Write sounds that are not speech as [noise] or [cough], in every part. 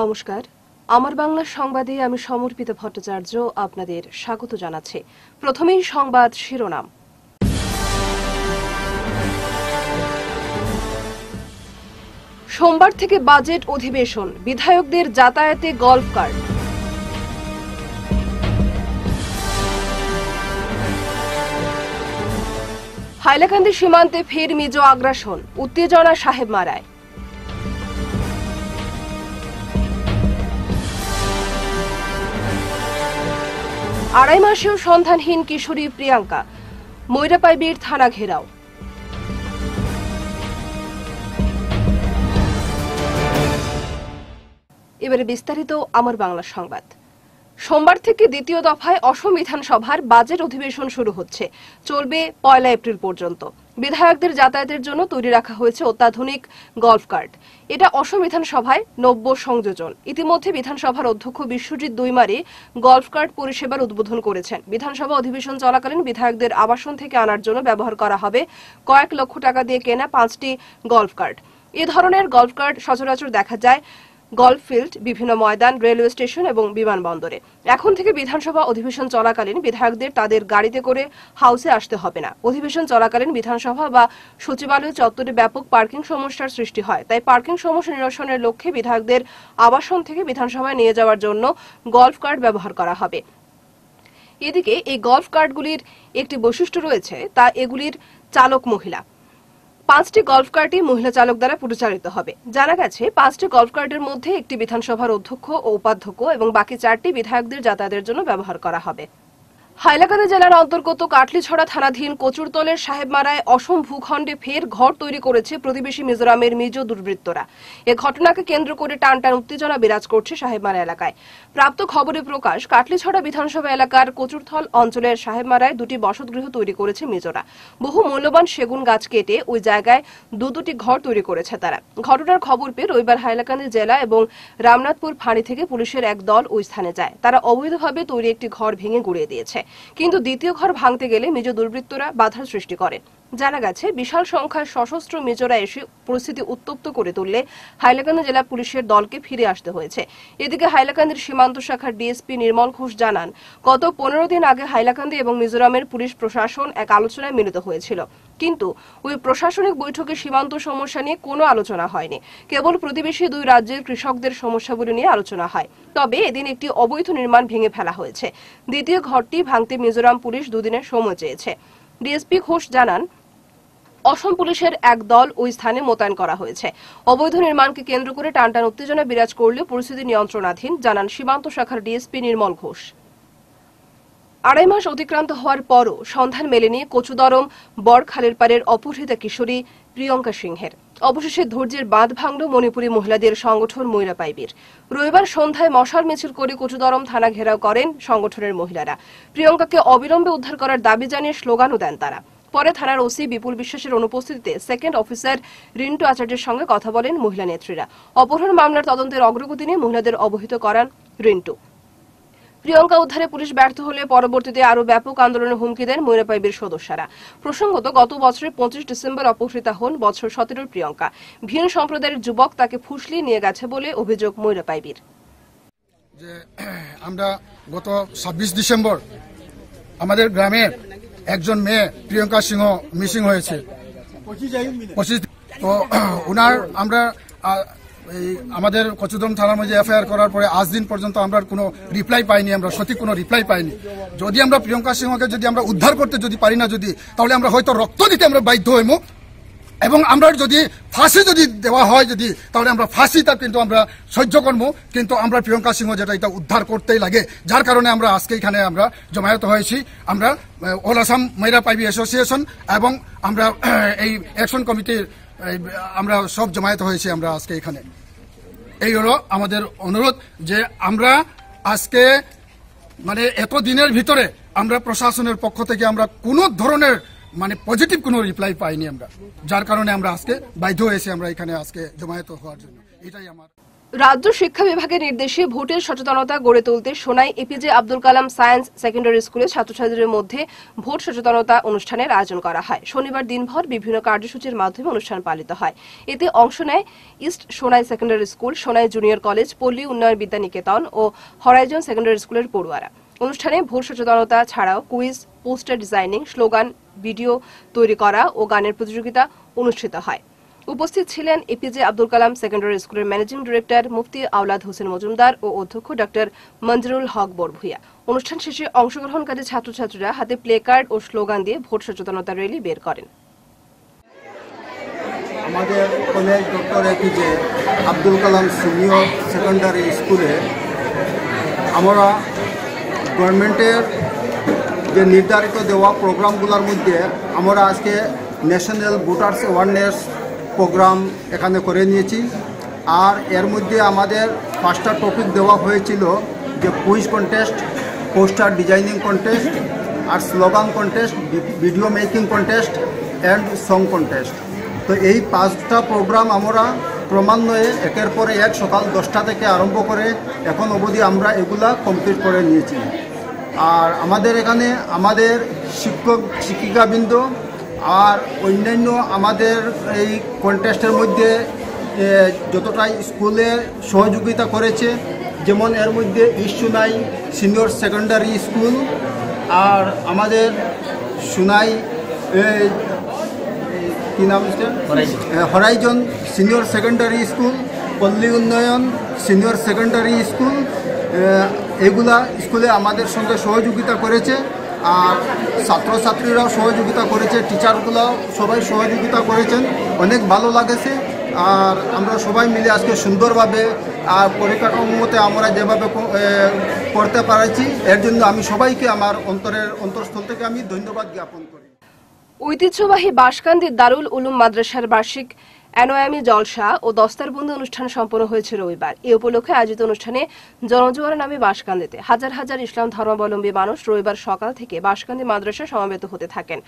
নমস্কার। আমার বাংলা সংবাদে আমি সমর্পিত ভট্টাচার্য আপনাদের স্বাগত জানাচ্ছি। প্রথমেই সংবাদ শিরোনাম। সোমবার থেকে বাজেট অধিবেশন, বিধায়কদের যাতায়াতে গল্ফ কার্ড হাইলাকান্দি সীমান্তে ফের মিজো আগ্রাসন, উত্তেজনা সাহেব মারায়। আড়াই মাসেও সন্ধানহীন কিশোরী প্রিয়াঙ্কা ময়রাপাইবির থানা ঘেরাও। এবারে বিস্তারিত আমার বাংলা সংবাদ। সোমবার থেকে দ্বিতীয় দফায় অসম বিধানসভার বাজেট অধিবেশন শুরু হচ্ছে। চলবে পয়লা এপ্রিল পর্যন্ত। বিধায়কদের যাতায়াতের জন্য তৈরি রাখা হয়েছে অত্যাধুনিক গলফ কার্ট এটা অসম বিধানসভায় নব্য সংযোজন। ইতিমধ্যে বিধানসভার অধ্যক্ষ বিশ্বজিৎ দুইমারি গলফ কার্ট পরিষেবার উদ্বোধন করেছেন। বিধানসভা অধিবেশন চলাকালীন বিধায়কদের আবাসন থেকে আনার জন্য ব্যবহার করা হবে কয়েক লক্ষ টাকা দিয়ে কেনা পাঁচটি গলফ কার্ট এ ধরনের গলফ কার্ট সচরাচর দেখা যায় গলফ ফিল্ড, বিভিন্ন ময়দান, রেলওয়ে স্টেশন এবং বিমানবন্দরে। এখন থেকে বিধানসভা অধিবেশন চলাকালীন বিধায়কদের তাদের গাড়িতে করে হাউসে আসতে হবে না। অধিবেশন চলাকালীন বিধানসভা বা সচিবালয় চত্বরে ব্যাপক পার্কিং সমস্যার সৃষ্টি হয়। তাই পার্কিং সমস্যা নিরসনের লক্ষ্যে বিধায়কদের আবাসন থেকে বিধানসভায় নিয়ে যাওয়ার জন্য গলফ কার্ড ব্যবহার করা হবে। এদিকে এই গলফ কার্ডগুলির একটি বৈশিষ্ট্য রয়েছে, তা এগুলির চালক মহিলা। পাঁচটি গল্ফ কার্টই মহিলা চালক দ্বারা পরিচালিত হবে। জানা গেছে, পাঁচটি গল্ফ কার্টের মধ্যে একটি বিধানসভার অধ্যক্ষ ও উপাধ্যক্ষ এবং বাকি চারটি বিধায়কদের যাতায়াতের জন্য ব্যবহার করা হবে। হাইলাকান্দি জেলার অন্তর্গত কাটলিছড়া থানাধীন কচুরতলের সাহেবমারায় অসম ভূখণ্ডে ফের ঘর তৈরি করেছে প্রতিবেশী মিজোরামের মিজো দুর্বৃত্তরা। এ ঘটনাকে কেন্দ্র করে টান টান উত্তেজনা বিরাজ করছে সাহেবমারা এলাকায়। প্রাপ্ত খবরে প্রকাশ, কাটলিছড়া বিধানসভা এলাকার কচুরথল অঞ্চলের সাহেবমারায় দুটি বসতগৃহ তৈরি করেছে মিজোরা। বহু মূল্যবান সেগুন গাছ কেটে ওই জায়গায় দু দুটি ঘর তৈরি করেছে তারা। ঘটনার খবর পেয়ে রবিবার হাইলাকান্দি জেলা এবং রামনাথপুর ফাঁড়ি থেকে পুলিশের এক দল ওই স্থানে যায়। তারা অবৈধভাবে তৈরি একটি ঘর ভেঙে গুড়িয়ে দিয়েছে। কিন্তু দ্বিতীয় ঘর ভাঙতে গেলে মেজ দুর্বৃত্তরা বাধার সৃষ্টি করে জানা গেছে, বিশাল সংখ্যায় সশস্ত্র মিজোরা এসে পরিস্থিতি উত্তপ্ত করে তুললে হাইলাকান্দি জেলা পুলিশের দলকে ফিরে আসতে হয়েছে। এদিকে হাইলাকান্দির সীমান্ত শাখার ডিএসপি নির্মল ঘোষ জানান, গত পনেরো দিন আগে হাইলাকান্দি এবং মিজোরামের পুলিশ প্রশাসন এক আলোচনায় মিলিত হয়েছিল। কিন্তু ওই প্রশাসনিক বৈঠকে সীমান্ত সমস্যা নিয়ে কোনো আলোচনা হয়নি। কেবল প্রতিবেশী দুই রাজ্যের কৃষকদের সমস্যাগুলি নিয়ে আলোচনা হয়। তবে এদিন একটি অবৈধ নির্মাণ ভেঙে ফেলা হয়েছে। দ্বিতীয় ঘরটি ভাঙতে মিজোরাম পুলিশ দুদিনের সময় চেয়েছে। ডিএসপি ঘোষ জানান অসম পুলিশের এক দল ওই স্থানে মোতায়েন করা হয়েছে। অবৈধ নির্মাণকে কেন্দ্র করে টানটান উত্তেজনা বিরাজ করলেও পরিস্থিতি নিয়ন্ত্রণাধীন, জানান সীমান্ত শাখার ডিএসপি নির্মল ঘোষ। আড়াই মাস অতিক্রান্ত হওয়ার পরও সন্ধান মেলেনি কচুদরম বড়খালের পাড়ের অপহৃতা কিশোরী প্রিয়ঙ্কা সিংহের। অবশেষে ধৈর্যের বাঁধ ভাঙল মণিপুরী মহিলাদের সংগঠন ময়রা পাইবির রবিবার সন্ধ্যায় মশাল মিছিল করে কচুদরম থানা ঘেরাও করেন সংগঠনের মহিলারা। প্রিয়ঙ্কাকে অবিলম্বে উদ্ধার করার দাবি জানিয়ে স্লোগানও দেন তারা। পরে থানার ওসি বিপুল বিশ্বাসের অনুপস্থিতিতে সেকেন্ড অফিসার রিন্টু আচার্যের সঙ্গে কথা বলেন মহিলা নেত্রীরা। অপহরণ মামলার তদন্তের অগ্রগতি নিয়ে মহিলাদের অবহিত করান রিন্টু। প্রিয়ঙ্কা উদ্ধারে পুলিশ ব্যর্থ হলে পরবর্তীতে আরও ব্যাপক আন্দোলনের হুমকি দেন ময়ূরাপাইবির সদস্যরা। প্রসঙ্গত, গত বছরের পঁচিশ ডিসেম্বর অপহৃতা হন বছর সতেরোর প্রিয়ঙ্কা। ভিন সম্প্রদায়ের যুবক তাকে ফুসলিয়ে নিয়ে গেছে বলে অভিযোগ ময়ূরাপাইবির যে আমরা গত ছাব্বিশ ডিসেম্বর আমাদের গ্রামের একজন মেয়ে, প্রিয়ঙ্কা সিংহ, মিসিং হয়েছে। তো [clears throat] ওনার আমরা এই আমাদের কচুদম থানার মধ্যে এফআইআর করার পরে আজ দিন পর্যন্ত আমরা কোনো রিপ্লাই পাইনি, আমরা সঠিক কোনো রিপ্লাই পাইনি। যদি আমরা প্রিয়ঙ্কা সিংহকে যদি আমরা উদ্ধার করতে যদি পারি না যদি, তাহলে আমরা হয়তো রক্ত দিতে আমরা বাধ্য হইব এবং আমরা যদি ফাঁসি যদি দেওয়া হয় যদি, তাহলে আমরা ফাঁসিটা কিন্তু আমরা সহ্য করব কিন্তু আমরা প্রিয়ঙ্কা সিংহ যেটা, এটা উদ্ধার করতেই লাগে। যার কারণে আমরা আজকে এখানে আমরা জমায়েত হয়েছি। আমরা অল আসাম মহিলা পাইবি অ্যাসোসিয়েশন এবং আমরা এই অ্যাকশন কমিটির আমরা সব জমায়েত হয়েছি আমরা আজকে এখানে। এই হলো আমাদের অনুরোধ যে আমরা আজকে মানে এত দিনের ভিতরে আমরা প্রশাসনের পক্ষ থেকে আমরা কোনো ধরনের মানে পজিটিভ কোনো রিপ্লাই পাইনি আমরা। যার কারণে আমরা আজকে বাধ্য হয়েছি আমরা এখানে আজকে জমায়েত হওয়ার জন্য। এটাই আমার। রাজ্য শিক্ষা বিভাগের নির্দেশে ভোটের সচেতনতা গড়ে তুলতে Sonai APJ Abdul Kalam science secondary স্কুলের ছাত্রছাত্রীদের মধ্যে ভোট সচেতনতা অনুষ্ঠানের আয়োজন করা হয়। শনিবার দিনভর বিভিন্ন কার্যসূচির মাধ্যমে অনুষ্ঠান পালিত হয়। এতে অংশ নেয় east Sonai secondary school, Sonai junior college, Palli Unnayan Vidyaniketan ও হরাইজন সেকেন্ডারি স্কুলের পড়ুয়ারা। অনুষ্ঠানে ভোট সচেতনতা ছাড়াও quiz, poster designing, slogan video তৈরি করা ও গানের প্রতিযোগিতা অনুষ্ঠিত হয়। উপস্থিত ছিলেন এপিজে আব্দুল কালাম সেকেন্ডারি স্কুলের ম্যানেজিং ডিরেক্টর মুফতি আওলাদ হোসেন মজুমদার ও অধ্যক্ষ ডক্টর মঞ্জুরুল হক বরভুইয়া। অনুষ্ঠান শেষে অংশগ্রহণকারী ছাত্রছাত্রীরা হাতে প্লে কার্ড ও স্লোগান দিয়ে ভোট সচেতনতা র্যালি বের করেন। আমাদের college doctor APJ Abdul Kalam senior secondary স্কুলে আমরা গভর্নমেন্টের যে নির্ধারিত দেওয়া প্রোগ্রামগুলোর মধ্যে আমরা আজকে ন্যাশনাল ভোটার্স অ্যাওয়ারনেস প্রোগ্রাম এখানে করে নিয়েছি। আর এর মধ্যে আমাদের পাঁচটা টপিক দেওয়া হয়েছিল, যে quiz contest, poster designing contest, R slogan contest, video making contest, and song contest. তো এই পাঁচটা প্রোগ্রাম আমরা ক্রমান্বয়ে একের পরে এক সকাল দশটা থেকে আরম্ভ করে এখন অবধি আমরা এগুলা কমপ্লিট করে নিয়েছি। আর আমাদের এখানে আমাদের শিক্ষক শিক্ষিকাবৃন্দ আর অন্যান্য আমাদের এই কন্টেস্টের মধ্যে এ, যতটা স্কুলে সহযোগিতা করেছে যেমন এর মধ্যে ইস্টুনাই সিনিয়র সেকেন্ডারি স্কুল আর আমাদের সুনাই কি নাম হরাইজন সিনিয়র সেকেন্ডারি স্কুল পল্লী উন্নয়ন সিনিয়র সেকেন্ডারি স্কুল এগুলা স্কুলে আমাদের সঙ্গে সহযোগিতা করেছে, আর ছাত্রছাত্রীরাও সহযোগিতা করেছে, টিচারগুলাও সবাই সহযোগিতা করেছেন, অনেক ভালো লাগেছে, আর আমরা সবাই মিলে আজকে সুন্দরভাবে, আর পরিকাঠামো মতে আমরা যেভাবে করতে পারছি, এর জন্য আমি সবাইকে আমার অন্তরের অন্তরস্থল থেকে আমি ধন্যবাদ জ্ঞাপন করি। ঐতিহ্যবাহী বাসকান্দি দারুল উলুম মাদ্রাসার বার্ষিক অ্যানোয়ামি জলসা ও দস্তারবন্দি অনুষ্ঠান সম্পন্ন হয়েছে রবিবার। এ উপলক্ষে আয়োজিত অনুষ্ঠানে জনজোয়ার নামে বাসকান্দিতে হাজার হাজার ইসলাম ধর্মাবলম্বী মানুষ রবিবার সকাল থেকে বাসকান্দি মাদ্রাসা সমাবেত হতে থাকেন।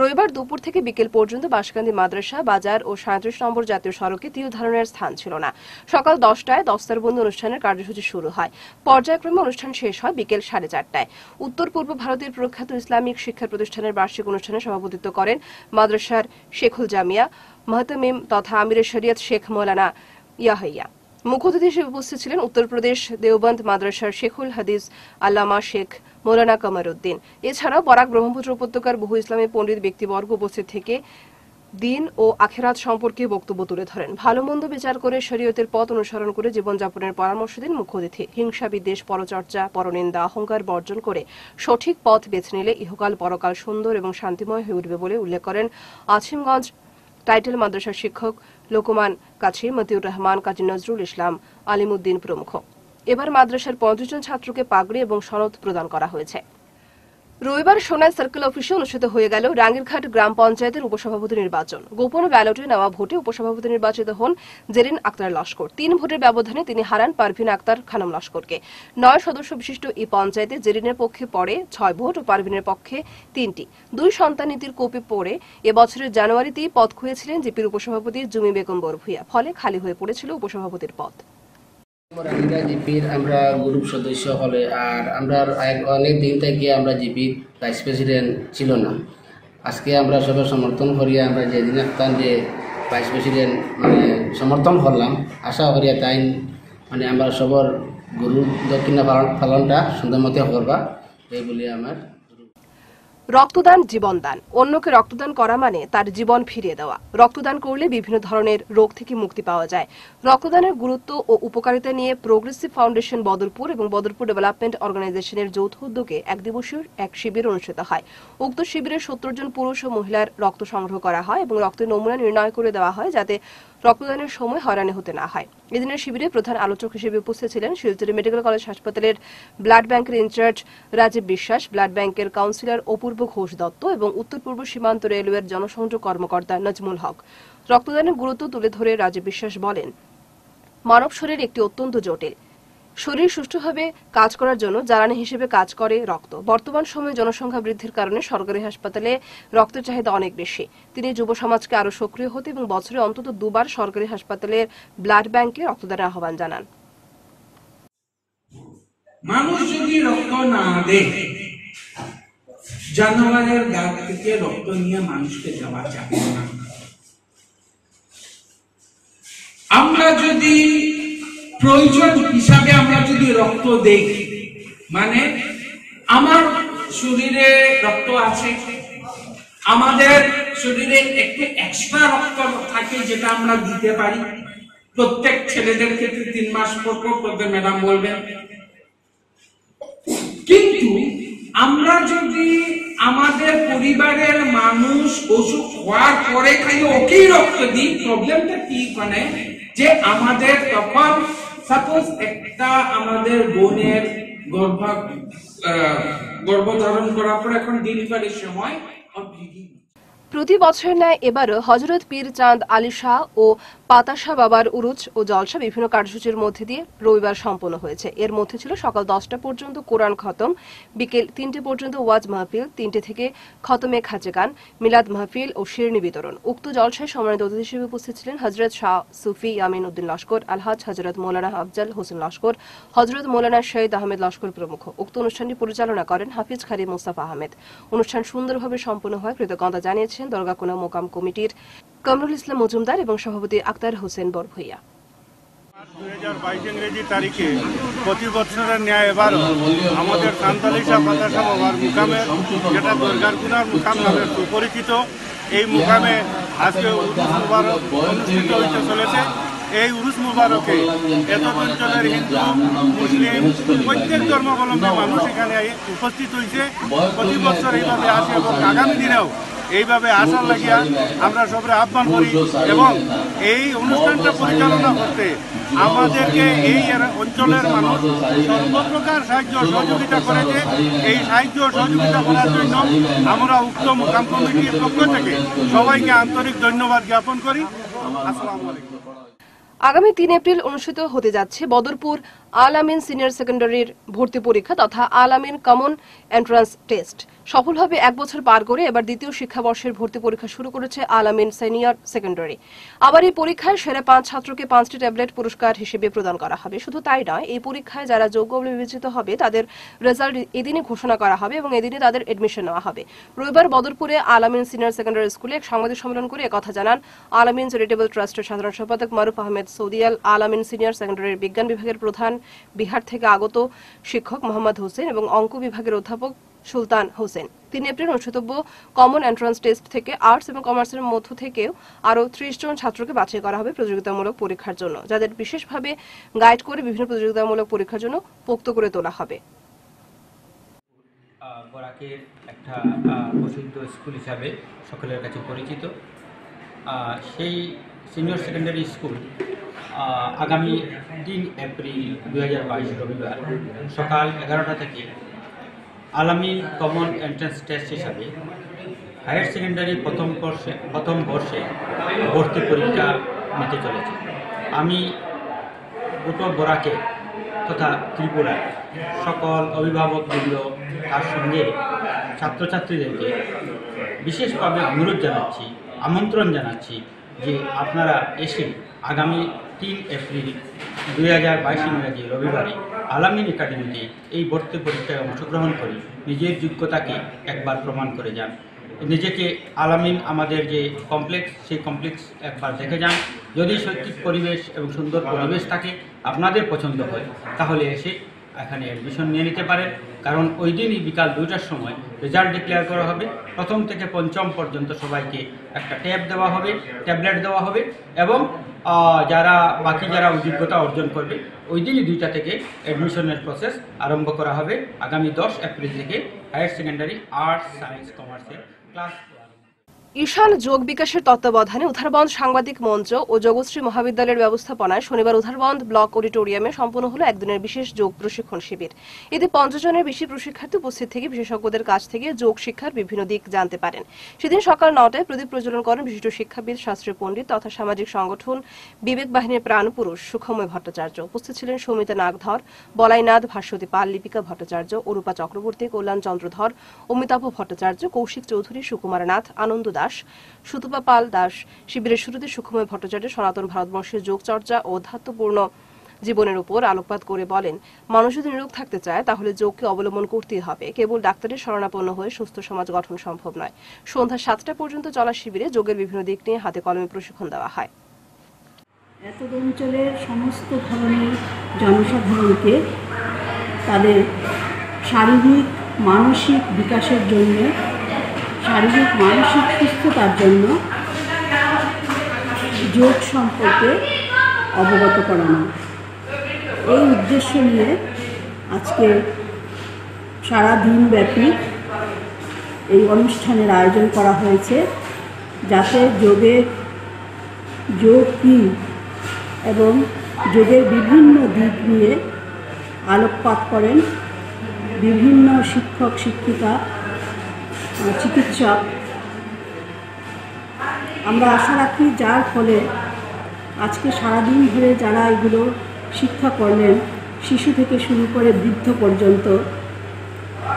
রবিবার দুপুর থেকে বিকেল পর্যন্ত বাসকান্দি মাদ্রাসা, বাজার ও সাঁত্রিশ নম্বর জাতীয় সড়কে তিল ধারণের স্থান ছিল না। সকাল দশটায় দস্তারবন্দি অনুষ্ঠানের কার্যসূচি শুরু হয়। পর্যায়ক্রমে অনুষ্ঠান শেষ হয় বিকেল সাড়ে চারটায়। উত্তর পূর্ব ভারতের প্রখ্যাত ইসলামিক শিক্ষা প্রতিষ্ঠানের বার্ষিক অনুষ্ঠানে সভাপতিত্ব করেন মাদ্রাসার শেখুল জামিয়া মাহতামিম তথা আমিরের শরিয়ত শেখ মৌলানা ইয়াহিয়া। মুখ্য অতিথি হিসেবে উপস্থিত ছিলেন উত্তরপ্রদেশ দেওবন্দ মাদ্রাসার শেখুল হাদিস আল্লামা শেখ মৌলানা কমার উদ্দিন এছাড়াও বরাক ব্রহ্মপুত্র উপত্যকার বহু ইসলামী পণ্ডিত ব্যক্তিবর্গ উপস্থিত থেকে দিন ও আখেরাত সম্পর্কে বক্তব্য তুলে ধরেন। ভালো মন্দ বিচার করে শরীয়তের পথ অনুসরণ করে জীবনযাপনের পরামর্শ দেন মুখ্য অতিথি হিংসা, বিদ্বেষ, পরচর্চা, পরনিন্দা, অহংকার বর্জন করে সঠিক পথ বেছে নিলে ইহকাল, পরকাল সুন্দর এবং শান্তিময় হয়ে উঠবে বলে উল্লেখ করেন আছিমগঞ্জ টাইটেল মাদ্রাসার শিক্ষক লোকমান কাছি মতিউর রহমান, কাজী নজরুল ইসলাম, আলিমুদ্দিন প্রমুখ। এবার মাদ্রাসার পঞ্চাশ জন ছাত্রকে পাগড়ি এবং সনদ প্রদান করা হয়েছে। রবিবার সোনাই সার্কেল অফিসে অনুষ্ঠিত হয়ে গেল রাঙ্গিরঘাট গ্রাম পঞ্চায়েতের উপসভাপতি নির্বাচন। গোপন ব্যালটে নেওয়া ভোটে উপসভাপতি নির্বাচিত হন জেরিন আক্তার লস্কর। তিন ভোটের ব্যবধানে তিনি হারান পারভিন আক্তার খানম লস্করকে। নয় সদস্য বিশিষ্ট এই পঞ্চায়েতে জেরিনের পক্ষে পড়ে ছয় ভোট ও পারভিনের পক্ষে তিনটি। দুই সন্তান নীতির কোপে পড়ে এবছরের জানুয়ারিতেই পদ খুঁয়েছিলেন জিপির উপসভাপতি জুমি বেগম বরভুইয়া ফলে খালি হয়ে পড়েছিল উপসভাপতির পদ। আমরা জিপির আমরা গ্রুপ সদস্য হলে আর আমরা অনেক দিন থেকে আমরা জিপির ভাইস প্রেসিডেন্ট ছিল না। আজকে আমরা সবাই সমর্থন করিয়া আমরা যেদিন একটান যে ভাইস প্রেসিডেন্ট মানে সমর্থন করলাম, আশা করিয়া তাই মানে আমরা সবর গুরু দক্ষিণা পালন পালনটা সুন্দর মতো করবা, এই বলে আমার রক্তদান জীবনদান। অন্যকে রক্তদান করা মানে তার জীবন ফিরিয়ে দেওয়া। রক্তদান করলে বিভিন্ন ধরনের রোগ থেকে মুক্তি পাওয়া যায়। রক্তদানের গুরুত্ব ও উপকারিতা নিয়ে প্রোগ্রেসিভ ফাউন্ডেশন বদরপুর এবং বদরপুর ডেভেলপমেন্ট অর্গানাইজেশনের যৌথ উদ্যোগে এক দিবসীয় এক শিবির অনুষ্ঠিত হয়। উক্ত শিবিরে সত্তর জন পুরুষ ও মহিলার রক্ত সংগ্রহ করা হয় এবং রক্তের নমুনা নির্ণয় করে দেওয়া হয় যাতে রক্তদানের সময় হয়রানি হতে না হয়। এদিনের শিবিরে প্রধান আলোচক হিসেবে উপস্থিত ছিলেন শিলচর মেডিকেল কলেজ হাসপাতালের ব্লাড ব্যাংকের in charge Rajib Biswas, blood ব্যাংকের কাউন্সিলর অপূর্ব ঘোষ দত্ত এবং উত্তর পূর্ব সীমান্ত রেলওয়ের জনসংযোগ কর্মকর্তা নজমুল হক। রক্তদানের গুরুত্ব তুলে ধরে রাজীব বিশ্বাস বলেন, মানব শরীর একটি অত্যন্ত জটিল। শরীর সুষ্ঠুভাবে কাজ করার জন্য জ্বালানি হিসেবে কাজ করে রক্ত। বর্তমান সময়ে জনসংখ্যা বৃদ্ধির কারণে সরকারি হাসপাতালে রক্তের চাহিদা অনেক বেশি। তিনি যুব সমাজকে আরও সক্রিয় হতে এবং বছরে অন্তত দুবার সরকারি হাসপাতালের ব্লাড ব্যাংকে রক্তদানের আহ্বান জানান। মানুষ যদি রক্ত না দেয় জানোয়ারের থেকে রক্ত নিয়ে মানুষকে যাবে না। আমরা যদি প্রয়োজন হিসাবে আমরা যদি রক্ত দেই মানে আমার শরীরে রক্ত আছে, আমাদের শরীরে একটু এক্সট্রা রক্ত থাকে যেটা আমরা দিতে পারি, প্রত্যেক ছেলেদের ক্ষেত্রে তিন মাস পর পর করবে, ম্যাডাম বলবেন। কিন্তু আমরা যদি আমাদের পরিবারের মানুষ অসুখ হওয়ার পরে খালি ওকেই রক্ত দিই প্রবলেমটা কি মানে? যে আমাদের তখন সাপোজ একটা আমাদের বোনের গর্ভ গর্ভধারণ করার পর এখন ডেলিভারির সময় bleeding প্রতি বছর ন্যায় এবারও হজরত পীর চাঁদ আলী শাহ ও পাতাশা বাবার উরুজ ও জলসা বিভিন্ন কার্যসূচির মধ্যে দিয়ে রবিবার সম্পন্ন হয়েছে। এর মধ্যে ছিল সকাল দশটা পর্যন্ত কোরআন খতম, বিকেল তিনটে পর্যন্ত ওয়াজ মাহফিল, তিনটে থেকে খতমে খাজে গান মিলাদ মাহফিল ও শিরনি বিতরণ। উক্ত জলসায় সম্মানিত অতিথি হিসেবে উপস্থিত ছিলেন হজরত শাহ সুফি ইয়ামিন উদ্দিন লস্কর, আলহাজ হজরত মৌলানা আফজাল হোসেন লস্কর, হজরত মৌলানা শহীদ আহমেদ লস্কর প্রমুখ। উক্ত অনুষ্ঠানটি পরিচালনা করেন হাফিজ খারি মোস্তাফা আহমেদ। অনুষ্ঠান সুন্দরভাবে সম্পন্ন হয়, কৃতজ্ঞতা জানিয়েছেন দরগাকোনা মোকাম কমিটির কামরুল ইসলাম মজুমদার এবং সভাপতি আক্তার হোসেন বরভইয়া। তারিখে প্রতি বছরের ন্যায় আমাদের নামে সুপরিচিত, এই মুকামে আজকে অনুষ্ঠিত হইতে চলেছে। এই উরুস মুবারকে এত অঞ্চলের হিন্দু, মুসলিম, প্রত্যেক ধর্মাবলম্বী মানুষ এখানে উপস্থিত হয়েছে। প্রতি বছর এইভাবে আসে এবং আগামী দিনেও এইভাবে আসার লাগিয়া আমরা সবাই আহ্বান করি এবং এই অনুষ্ঠানটা পরিচালনা করতে আমাদেরকে এই অঞ্চলের মানুষ সর্বপ্রকার সাহায্য সহযোগিতা করেছে এই সাহায্য সহযোগিতা করার জন্য আমরা উক্ত মোকাম কমিটির পক্ষ থেকে সবাইকে আন্তরিক ধন্যবাদ জ্ঞাপন করি। আসসালামু আলাইকুম। আগামী তিন এপ্রিল অনুষ্ঠিত হতে যাচ্ছে বদরপুর আল আমিন সিনিয়র সেকেন্ডারির ভর্তি পরীক্ষা তথা আলামিন কমন এন্ট্রান্স টেস্ট। সফলভাবে এক বছর পার করে এবার দ্বিতীয় শিক্ষাবর্ষের ভর্তি পরীক্ষা শুরু করেছে আলামিন সিনিয়র সেকেন্ডারি। আবার এই পরীক্ষায় সেরা পাঁচ ছাত্রকে পাঁচটি ট্যাবলেট পুরস্কার হিসেবে প্রদান করা হবে। শুধু তাই নয়, এই পরীক্ষায় যারা যোগ্য বিবেচিত হবে, তাদের রেজাল্ট এদিনই ঘোষণা করা হবে এবং এদিনে তাদের এডমিশন নেওয়া হবে। রবিবার বদরপুরে আলামিন সিনিয়র সেকেন্ডারি স্কুলে এক সাংবাদিক সম্মেলন করে একথা জানান আলামিন চ্যারিটেবল ট্রাস্টের সাধারণ সম্পাদক মারুফ আহমেদ সৌদিয়াল। আলামিন সিনিয়র সেকেন্ডারির বিজ্ঞান বিভাগের প্রধান বিহার থেকে আগত শিক্ষক মোহাম্মদ হোসেন এবং অঙ্ক বিভাগের অধ্যাপক সুলতান হোসেন। তিন এপ্রিল অনুষ্ঠিতব্য কমন এন্ট্রান্স টেস্ট থেকে আর্টস এবং কমার্সের মধ্য থেকেও আরও ত্রিশ জন ছাত্রকে বাছাই করা হবে প্রতিযোগিতামূলক পরীক্ষার জন্য, যাদের বিশেষভাবে গাইড করে বিভিন্ন প্রতিযোগিতামূলক পরীক্ষার জন্য পোক্ত করে তোলা হবে। বরাকের একটা প্রসিদ্ধ স্কুল হিসাবে সকলের কাছে পরিচিত। সেই সিনিয়র সেকেন্ডারি স্কুল আগামী তিন এপ্রিল দু হাজার বাইশ রবিবার সকাল এগারোটা থেকে আলামিন কমন এন্ট্রান্স টেস্ট হিসাবে হায়ার সেকেন্ডারি প্রথম বর্ষে প্রথম বর্ষে ভর্তি পরীক্ষা নিতে চলেছে। আমি গোটো বরাকে তথা ত্রিপুরা সকল অভিভাবকবৃন্দ তার সঙ্গে ছাত্রছাত্রীদেরকে বিশেষভাবে অনুরোধ জানাচ্ছি, আমন্ত্রণ জানাচ্ছি যে আপনারা এসে আগামী তিন এপ্রিল দুই হাজার বাইশ ইংরাজি রবিবারে আলামিন একাডেমিতে এই ভর্তি পরীক্ষায় অংশগ্রহণ করে নিজের যোগ্যতাকে একবার প্রমাণ করে যান। নিজেকে আলামিন আমাদের যে কমপ্লেক্স সেই কমপ্লেক্স একবার দেখে যান। যদি শৈক্ষিক পরিবেশ এবং সুন্দর পরিবেশ থাকে, আপনাদের পছন্দ হয়, তাহলে এসে এখানে অ্যাডমিশন নিয়ে নিতে পারেন। কারণ ওই দিনই বিকাল দুইটার সময় রেজাল্ট ডিক্লেয়ার করা হবে। প্রথম থেকে পঞ্চম পর্যন্ত সবাইকে একটা ট্যাব দেওয়া হবে, ট্যাবলেট দেওয়া হবে এবং যারা, বাকি যারা অভিজ্ঞতা অর্জন করবে, ওই দিনই দুইটা থেকে অ্যাডমিশনের প্রসেস আরম্ভ করা হবে। আগামী দশ এপ্রিল থেকে হায়ার সেকেন্ডারি আর্টস সায়েন্স কমার্সের ক্লাস ঈশান যোগ বিকাশের তত্ত্বাবধানে উধারবন্দ সাংবাদিক মঞ্চ ও যোগশ্রী মহাবিদ্যালয়ের ব্যবস্থাপনায় শনিবার উধারবন্দ ব্লক অডিটোরিয়ামে সম্পন্ন হলো একদিনের বিশেষ যোগ প্রশিক্ষণ শিবির। এতে জনের বেশি প্রশিক্ষার্থী উপস্থিত থেকে বিশেষজ্ঞদের কাছ থেকে যোগ শিক্ষার বিভিন্ন দিক জানতে পারেন। সেদিন সকাল নটায় প্রদীপ প্রজ্বলন করেন বিশিষ্ট শিক্ষাবিদ, শাস্ত্রীয় পণ্ডিত তথা সামাজিক সংগঠন বিবেক বাহিনীর প্রাণ পুরুষ সুখময় ভট্টাচার্য। উপস্থিত ছিলেন সৌমিতা নাগধর, বলাইনাথ ভাস্বতী পাল, লিপিকা ভট্টাচার্য, অরূপা চক্রবর্তী, কল্যাণ চন্দ্রধর অমিতাভ ভট্টাচার্য, কৌশিক চৌধুরী, সুকুমার নাথ, আনন্দ দাস। সুতপা পাল দাস, শিবিরের শুরুতে সুখময় ভট্টাচার্য, সনাতন ভারতবর্ষের যোগচর্চা ও অধ্যাত্মপূর্ণ জীবনের উপর আলোকপাত করে বলেন, মানুষ যদি নিরোগ থাকতে চায়, তাহলে যোগকে অবলম্বন করতেই হবে। কেবল ডাক্তারের শরণাপন্ন হয়ে সুস্থ সমাজ গঠন সম্ভব নয়। সন্ধ্যা সাতটা পর্যন্ত চলা শিবিরে যোগের বিভিন্ন দিক নিয়ে হাতে কলমে প্রশিক্ষণ দেওয়া হয়। এতদ অঞ্চলের সমস্ত ধরনের জনসাধারণকে তাদের শারীরিক, মানসিক বিকাশের জন্য শারীরিক, মানসিক সুস্থতার জন্য যোগ সম্পর্কে অবগত করানো। এই উদ্দেশ্য নিয়ে আজকে সারা দিনব্যাপী এই অনুষ্ঠানের আয়োজন করা হয়েছে, যাতে যোগের যোগ কী এবং যোগের বিভিন্ন দিক নিয়ে আলোকপাত করেন বিভিন্ন শিক্ষক, শিক্ষিকা চিকিৎসক আমরা আশা রাখি যার ফলে আজকে সারাদিন ধরে যারা এগুলো শিক্ষা করলেন, শিশু থেকে শুরু করে বৃদ্ধ পর্যন্ত,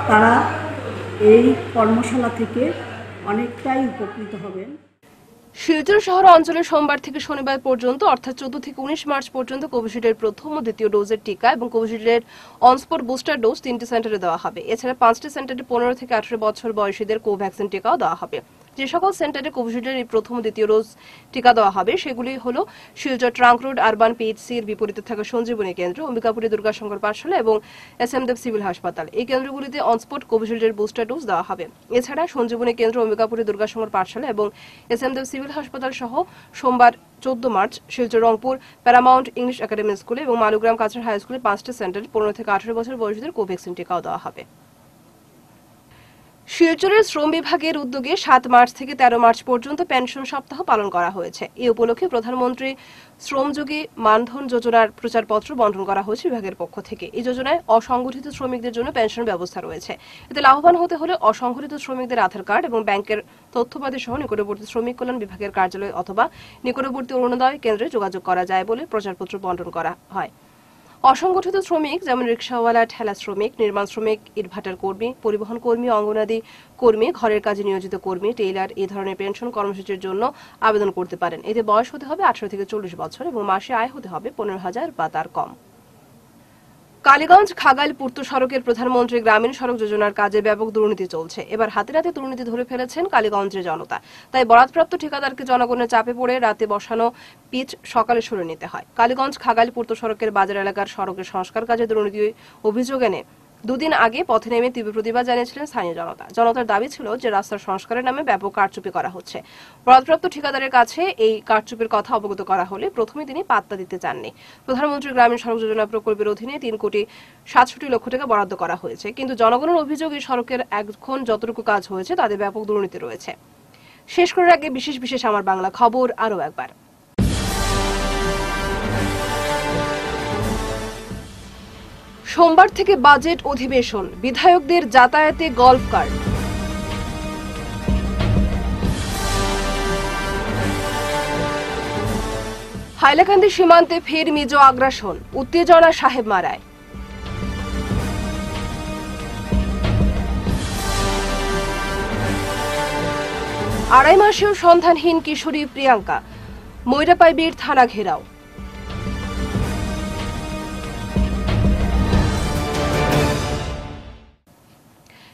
তারা এই কর্মশালা থেকে অনেকটাই উপকৃত হবেন। শিলচর শহর অঞ্চলে সোমবার থেকে শনিবার পর্যন্ত, অর্থাৎ চোদ্দ থেকে উনিশ মার্চ পর্যন্ত কোভিশিল্ডের প্রথম ও দ্বিতীয় ডোজের টিকা এবং কোভিশিল্ডের অনস্পট বুস্টার ডোজ তিনটি সেন্টারে দেওয়া হবে। এছাড়া পাঁচটি সেন্টারে পনেরো থেকে আঠারো বছর বয়সীদের কোভ্যাক্সিন টিকাও দেওয়া হবে। যে সকল সেন্টারে কোভিশিল্ডের প্রথম দ্বিতীয় ডোজ টিকা দেওয়া হবে, সেগুলি হল Silchar trunk road, urban PHC পিএইচসির বিপরীতে থাকা সঞ্জীবনী কেন্দ্র, অম্বিকাপুরী দুর্গাশঙ্কর পাঠশালা এবং এস এম দেব সিভিল হাসপাতাল। এই কেন্দ্রগুলিতে অনস্পট কোভিশিল্ডের বুস্টার ডোজ দেওয়া হবে। এছাড়া সঞ্জীবনী কেন্দ্র, অম্বিকাপুরী দুর্গাশঙ্কর পাঠশালা এবং এস এম দেব সিভিল হাসপাতাল সহ সোমবার চোদ্দ March Silchar Rangpur Paramount English academy স্কুলে এবং মালুগ্রাম কাছাড় হাই স্কুলে পাঁচটি সেন্টারে পনেরো থেকে আঠারো বছর বয়সীদের কোভ্যাক্সিন টিকাও দেওয়া হবে। শিলচরের শ্রম বিভাগের উদ্যোগে সাত মার্চ থেকে তেরো মার্চ পর্যন্ত পেনশন সপ্তাহ পালন করা হয়েছে। এই উপলক্ষে প্রধানমন্ত্রী শ্রমযোগী মানধন যোজনার প্রচারপত্র বন্টন করা হয়েছে বিভাগের পক্ষ থেকে। এই যোজনায় অসংগঠিত শ্রমিকদের জন্য পেনশন ব্যবস্থা রয়েছে। এতে লাভবান হতে হলে অসংগঠিত শ্রমিকদের আধার কার্ড এবং ব্যাংকের তথ্যপাতি সহ নিকটবর্তী শ্রমিক কল্যাণ বিভাগের কার্যালয় অথবা নিকটবর্তী অরুণোদয় কেন্দ্রে যোগাযোগ করা যায় বলে প্রচারপত্র বন্টন করা হয়। অসংগঠিত শ্রমিক যেমন রিক্সাওয়ালা, ঠেলা শ্রমিক, নির্মাণ শ্রমিক, ইটভাটার কর্মী, পরিবহন কর্মী, অঙ্গনাদি কর্মী, ঘরের কাজে নিয়োজিত কর্মী, টেইলার এই ধরনের পেনশন কর্মসূচির জন্য আবেদন করতে পারেন। এতে বয়স হতে হবে আঠারো থেকে চল্লিশ বছর এবং মাসে আয় হতে হবে পনেরো হাজার বা তার কম। কালীগঞ্জ খাগাইল পূর্ত সড়কের প্রধানমন্ত্রী গ্রামীণ সড়ক যোজনার কাজে ব্যাপক দুর্নীতি চলছে। এবার হাতে রাতে দুর্নীতি ধরে ফেলেছেন কালীগঞ্জের জনতা। তাই বরাদপ্রাপ্ত ঠিকাদারকে জনগণের চাপে পড়ে রাতে বসানো পিচ সকালে সরে নিতে হয়। কালীগঞ্জ খাগাইল পূর্ত সড়কের বাজার এলাকার সড়কের সংস্কার কাজে দুর্নীতি অভিযোগ এনে দুদিন আগে পথে নেমে তীব্র প্রতিবাদ জানিয়েছিলেন স্থানীয় জনতা। জনতার দাবি ছিল যে রাস্তার সংস্কারের নামে ব্যাপক কারচুপি করা হচ্ছে। বরাদপ্রাপ্ত ঠিকাদারের কাছে এই কারচুপির কথা অবগত করা হলে প্রথমে তিনি পাত্তা দিতে চাননি। প্রধানমন্ত্রী গ্রামীণ সড়ক যোজনা প্রকল্পের অধীনে তিন কোটি সাতষট্টি লক্ষ টাকা বরাদ্দ করা হয়েছে। কিন্তু জনগণের অভিযোগ, এই সড়কের এখন যতটুকু কাজ হয়েছে তাদের ব্যাপক দুর্নীতি রয়েছে। শেষ করার আগে বিশেষ বিশেষ আমার বাংলা খবর, আরও একবার। সোমবার থেকে বাজেট অধিবেশন। বিধায়কদের যাতায়াতে গল্ফ কার্ড হাইলাকান্দি সীমান্তে ফের মিজো আগ্রাসন। উত্তেজনা সাহেব মারায়। আড়াই মাসেও সন্ধানহীন কিশোরী প্রিয়াঙ্কা। ময়রাপাইবির থানা ঘেরাও।